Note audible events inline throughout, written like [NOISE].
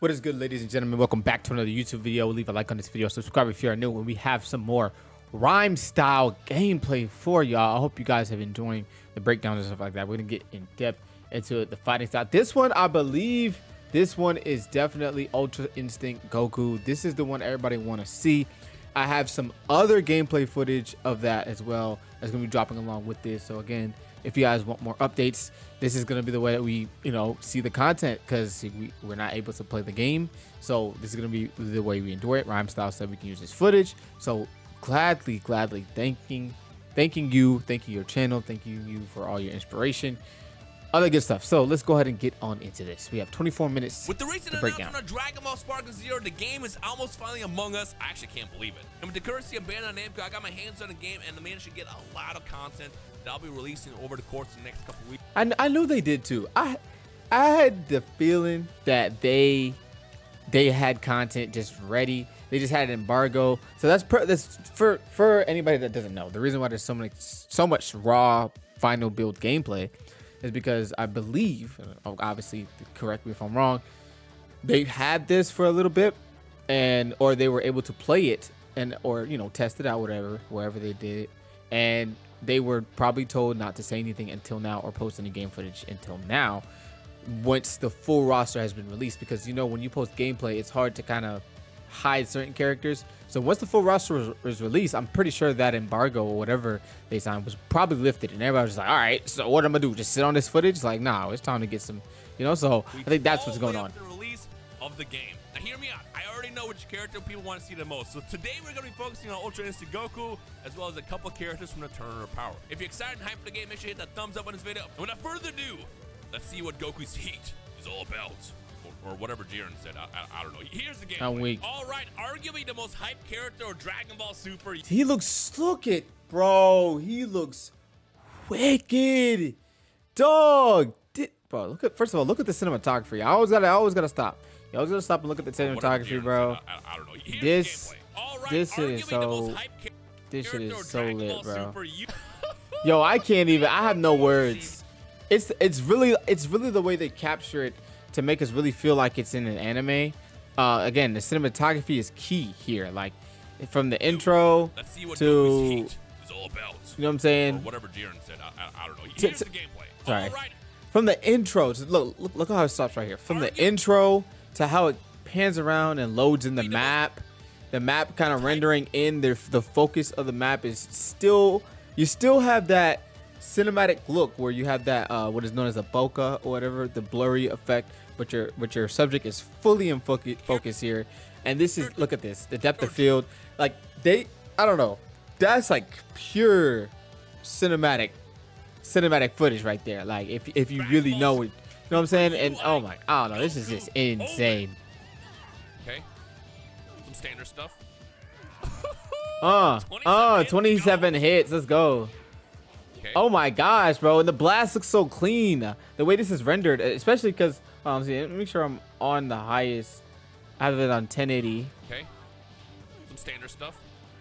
What is good, ladies and gentlemen? Welcome back to another YouTube video. Leave a like on this video, subscribe if you are new, and we have some more Rhymestyle gameplay for y'all. I hope you guys have enjoying the breakdowns and stuff like that. We're gonna get in depth into the fighting style. This one, I believe, this one is definitely Ultra Instinct Goku. This is the one everybody want to see. I have some other gameplay footage of that as well that's gonna be dropping along with this. So again, if you guys want more updates, this is gonna be the way that we, you know, see the content because we, we're not able to play the game. So this is gonna be the way we enjoy it. Rhymestyle said we can use this footage. So gladly, gladly thanking, thanking you, thanking your channel, thanking you for all your inspiration other good stuff. So let's go ahead and get on into this. We have 24 minutes With the recent to break announcement of Dragon Ball Sparking Zero, the game is almost finally among us. I actually can't believe it. And with the courtesy of Bandai Namco, I got my hands on the game and managed to get a lot of content that I'll be releasing over the course of the next couple weeks. I, I knew they did too. I I had the feeling that they they had content just ready. They just had an embargo. So that's per, that's for for anybody that doesn't know. The reason why there's so many so much raw final build gameplay is because I believe, obviously, correct me if I'm wrong, they had this for a little bit, and or they were able to play it and or you know test it out, whatever, wherever they did and they were probably told not to say anything until now or post any game footage until now once the full roster has been released. Because you know when you post gameplay it's hard to kind of hide certain characters so once the full roster was, was released i'm pretty sure that embargo or whatever they signed was probably lifted and everybody was like all right so what am i'm gonna do just sit on this footage like nah it's time to get some you know so i think that's what's going on The release of the game. Now hear me out. I already know which character people want to see the most. So today we're going to be focusing on Ultra Instinct Goku, as well as a couple characters from the Tournament of Power. If you're excited and hyped for the game, make sure you hit that thumbs up on this video. And without further ado, let's see what Goku's [LAUGHS] heat is all about. Or, whatever Jiren said. I, I, I don't know. Here's the game. I'm weak. All right, arguably the most hyped character of Dragon Ball Super. he looks look it bro he looks wicked dog Di- bro look at first of all look at the cinematography i always gotta I always gotta stop you always gotta stop and look at the cinematography bro said, I, I, don't know. Here's This- the. All right, this shit is arguably the most so- this shit is so Dragon lit bro Yo, I can't even. I have no words. [LAUGHS] It's it's really it's really the way they capture it to make us really feel like it's in an anime. Uh, again, the cinematography is key here. Like from the intro Let's see what to you heat is all about. know what I'm Or saying. whatever Jiren said. I, I, I don't know. Here's the gameplay. sorry. All right. From the intro, to, look look look how it stops right here. From the intro to how it pans around and loads in the map. The map kind of rendering in the the focus of the map is still you still have that cinematic look where you have that uh, what is known as a bokeh or whatever the blurry effect, but your but your subject is fully in focus focus here. And this is look at this the depth of field like they I don't know that's like pure cinematic cinematic footage right there. Like if if you really know it, you know what I'm saying? And oh my, I don't know, this is just insane. Okay. Some standard stuff. Uh, 27 [LAUGHS] uh, 27 hits. Let's go. Okay. Oh my gosh, bro, and the blast looks so clean. The way this is rendered, especially because um, see, let me make sure I'm on the highest. I have it on 1080. Okay. Some standard stuff.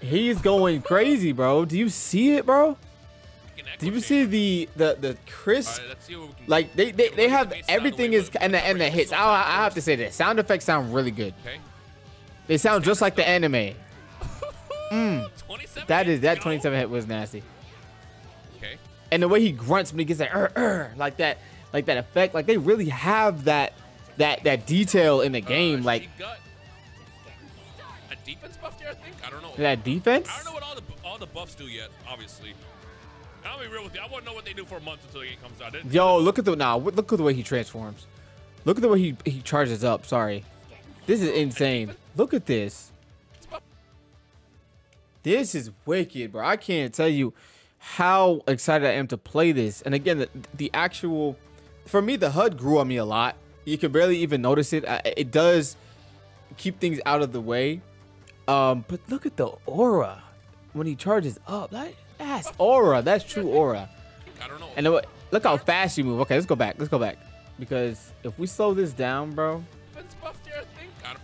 He's going crazy, bro. Do you see it, bro? Do you see the the the crisp right, let's see what we can Like they they, they have the bass out of the everything is and the and the hits. I, I have to say this. Sound effects sound really good. Okay. They sound just like the anime. [LAUGHS] 27 That is that 27 hit was nasty. And the way he grunts when he gets that "Ur, ur," like that like that effect, like they really have that that that detail in the game, Uh, like a defense buff there, I think. I don't know. that defense. I don't know what all the all the buffs do yet. Obviously. I'll be real with you. I won't know what they do for a month until the game comes out. It- Yo, look at the now. look at the way he transforms. Look at the way he he charges up. Sorry, this is insane. Look at this. This is wicked, bro. I can't tell you how excited I am to play this. And again, the, the actual, for me, the HUD grew on me a lot. You can barely even notice it. I- It does keep things out of the way. Um, but look at the aura when he charges up. That, that's aura. That's true aura. I don't know. And then what- look how fast you move. Okay, let's go back. Let's go back. Because if we slow this down, bro, defense buff I think. I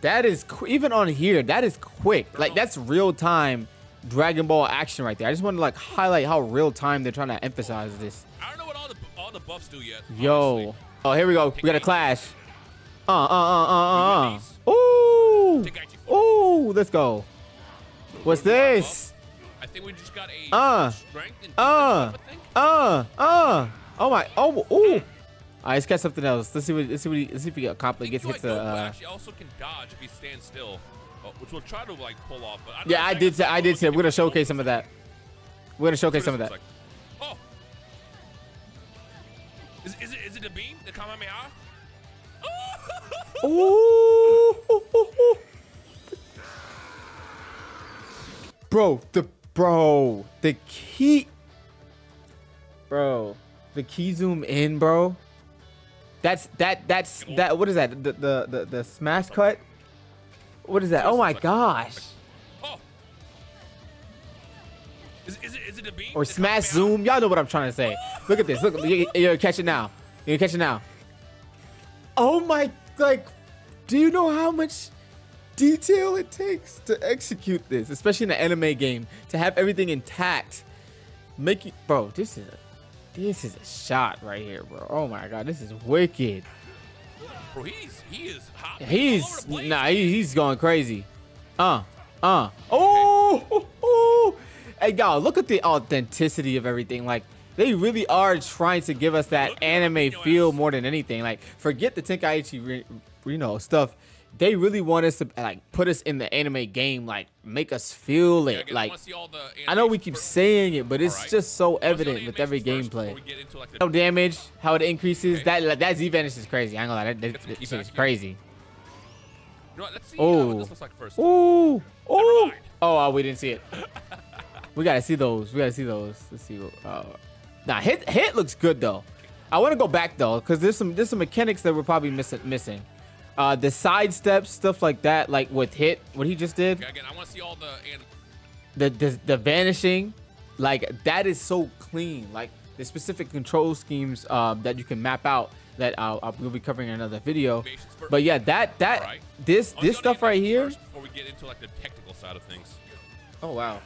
that is even on here. That is quick. Like that's real time Dragon Ball action right there. I just want to like highlight how real time they're trying to emphasize this. I don't know what all the all the buffs do yet. Yo. honestly. Oh, here we go. We got a clash. Uh, uh, uh, uh, uh, let's go. What's this? I think we just got a Uh, strength and Uh, defense, I think. uh, uh. Oh my. Oh, ooh. All right, let's catch something else. Let's see what. Let's see what. He, let's see if he accomplishes. Gets hits. Goku Uh, actually also can dodge if he stands still, Oh, which we'll try to like pull off. But I know yeah, I did. Say, I did say we're gonna showcase some of that. We're gonna showcase some of that. like. Oh, is, is it is it the beam? The Kamehameha? Ooh. [LAUGHS] Bro, the bro, the key, bro, the key zoom in, bro. That's that. That's oh. that. What is that? The the the, the smash cut. What is that? Oh my gosh. Oh. Is, is it is it the beam? Or smash zoom. Y'all know what I'm trying to say. Look at this. Look, you, you're catch it now. You're catch it now. Oh my, like, do you know how much detail it takes to execute this, especially in an anime game, to have everything intact? Make you, bro. This is a, this is a shot right here, bro. Oh my god, this is wicked. Bro, he's he is hot. He's all over the place. nah, he, he's going crazy. Uh, uh. Oh, oh, oh. hey y'all, look at the authenticity of everything. Like they really are trying to give us that Look anime feel ass. more than anything. Like forget the Tenkaichi, you know, stuff. They really want us to like put us in the anime game, like make us feel Yeah, it. again, like wanna see all the I know we keep first. saying it, but it's Alright. just so Wanna see all the evident with every gameplay. before we get into, like, No damage, how it increases. Okay. That that Z vanish is crazy. I ain't gonna lie, that, that, that shit is crazy. You know what? Let's see Oh. this looks like first. Ooh, ooh. mind. Oh, uh, we didn't see it. we gotta see those. We gotta see those. Let's see. What, uh, nah, hit hit looks good though. I want to go back though, cause there's some there's some mechanics that we're probably missing missing. Uh, the side steps, stuff like that, like with hit, what he just did, Okay, again, I want to see all the the, the the vanishing, like that is so clean. Like the specific control schemes um, that you can map out that I'll, I'll we'll be covering in another video. But yeah, that that Alright. this wanna this see all the stuff right here. Before we get into like the technical side of things. Oh wow.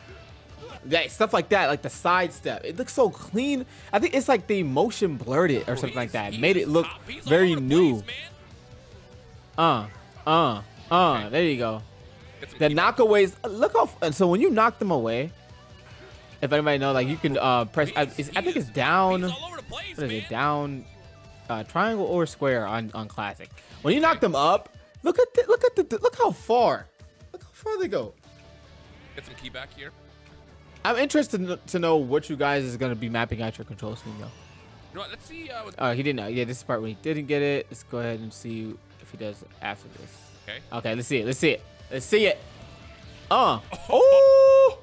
That stuff like that, like the side step, it looks so clean. I think it's like they motion blurred it or something like that, made it look top- very new. place, Uh, uh, uh. There you go. The knockaways. Look how. and So when you knock them away, if anybody know, like you can uh press. I, He's- I he think it's down. He's all over the place, What is man. it? Down, uh, triangle or square on on classic. When you knock them up, look at the, look at the look how far. Look how far they go. Get some key back here. I'm interested to know what you guys is gonna be mapping out your control scheme though. You know what? Let's see. Uh, Oh, he didn't know. Yeah, this is part where he didn't get it. Let's go ahead and see if he does after this. okay. Okay, let's see it. Let's see it. Let's see it. Uh. [LAUGHS] Oh.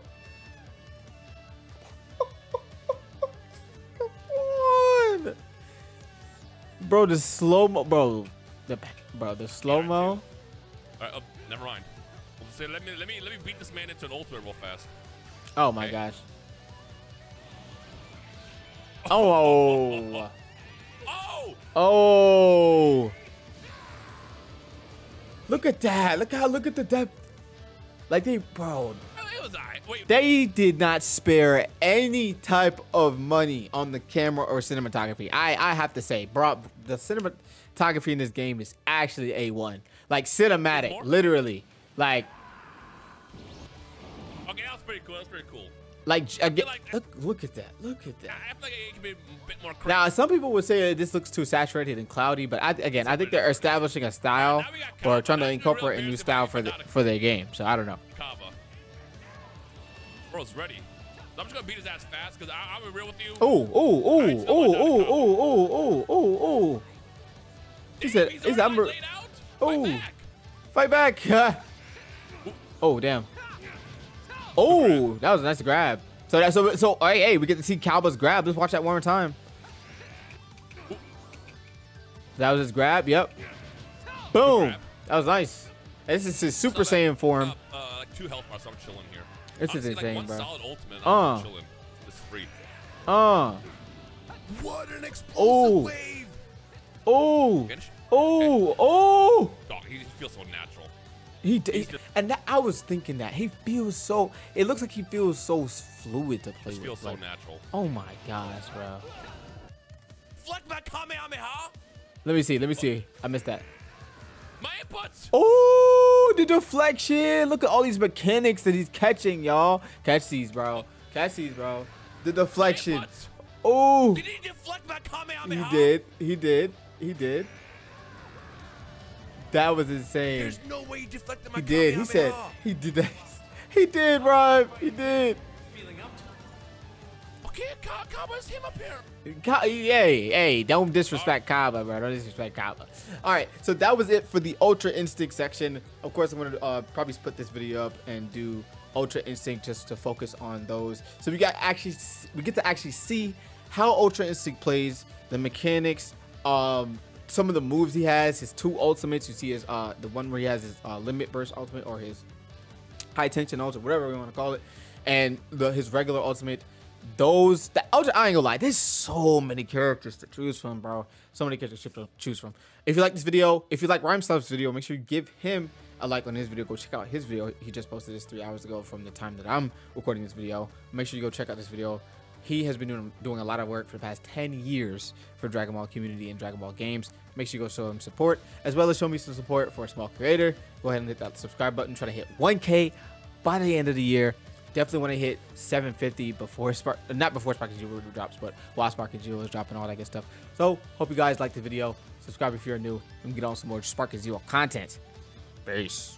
Come on. Bro, the slow mo, bro. The bro, the slow mo. All right, oh, never mind. Say, let me let me let me beat this man into an ultimate real fast. Oh my Okay. gosh. [LAUGHS] Oh. Oh! Oh. Look at that. Look how look at the depth. Like they bro, It was alright. Wait, they did not spare any type of money on the camera or cinematography. I I have to say, bro, the cinematography in this game is actually A1. Like cinematic, literally. Like okay, that was pretty cool. That was pretty cool. Like again, like- look look at that. Look at that. I feel like it could be a bit more crazy. Now, some people would say this looks too saturated and cloudy, but I, again, I think they're establishing a style or trying to That's the real incorporate a new style for the for their game. So I don't know. Cabba. Bro's ready. So I'm just gonna beat his ass fast because I'm gonna be real with you. Oh, oh, oh, Alright, so oh, much out of oh, oh, oh, oh, oh, oh. He said, "Is already, that like, laid out? Oh. Fight back. Fight back! [LAUGHS] oh, damn. Oh, that was a nice grab. So that so so hey, hey, we get to see Cabba's grab. Let's watch that one more time. That was his grab. Yep. Boom. That was nice. This is his Super So, like, Saiyan form. Uh, uh, like two health bars, so I'm chilling here. This is insane, like one bro. solid ultimate, Uh. I'm chilling. This is free. Uh. What an explosive Oh. wave! Oh. Finish. Oh. Oh. Dog, he feels so natural. He, d- He's just- and that, I was thinking that he feels so. It looks like he feels so fluid to play Just with. feels so like- natural. oh my gosh, bro. Kamehameha! Let me see. Let me see. I missed that. My inputs! Oh, the deflection. Look at all these mechanics that he's catching, y'all. Catch these, bro. Catch these, bro. The deflection. Oh, Did he deflect that he did. He did. He did. That was insane. There's no way he deflected my He did. He said he did that. [LAUGHS] He did, bro. He did. Okay, Ka- Cabba's him up here. Ka- hey, hey, don't disrespect Cabba, bro. Don't disrespect Kaba. All right, so that was it for the Ultra Instinct section. Of course, I'm gonna uh, probably split this video up and do Ultra Instinct just to focus on those. So we got actually we get to actually see how Ultra Instinct plays, the mechanics, um, some of the moves he has, his two ultimates. You see his uh, the one where he has his uh, limit burst ultimate or his high tension ultimate, whatever we want to call it, and the his regular ultimate. Those the ultra, I ain't gonna lie. There's so many characters to choose from, bro. So many characters to choose from. If you like this video, if you like Rhymestyle's video, make sure you give him a like on his video. Go check out his video. He just posted this three hours ago from the time that I'm recording this video. Make sure you go check out this video. He has been doing, doing a lot of work for the past 10 years for Dragon Ball community and Dragon Ball games. Make sure you go show him support, as well as show me some support for a small creator. Go ahead and hit that subscribe button. Try to hit 1K by the end of the year. Definitely want to hit 750 before Spark, not before Sparking Zero drops, but while Sparking Zero is dropping, all that good stuff. So, hope you guys liked the video. Subscribe if you're new, and get on some more Sparking Zero content. Peace.